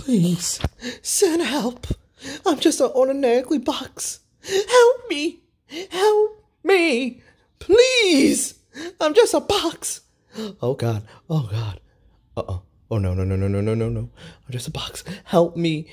Please, send help. I'm just an ordinary box. Help me! Help me! Please! I'm just a box! Oh god, oh god. Uh oh. Oh no, no, no, no, no, no, no, no. I'm just a box. Help me.